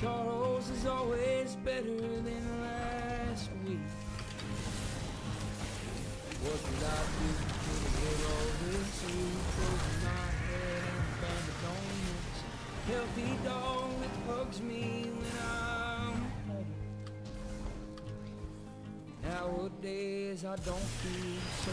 Charles is always better than last week. What did I do to get all this? You close my head and find a donut? Healthy dog that hugs me when I'm hungry. Nowadays I don't feel so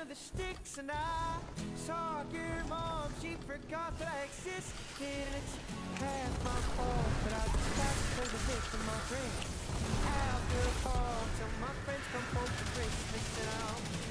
under the sticks and I saw your mom. She forgot that I existed. And it's half my fault, but I just got to play the victim, my friend. After a fall, till my friends come home for Christmas and I'll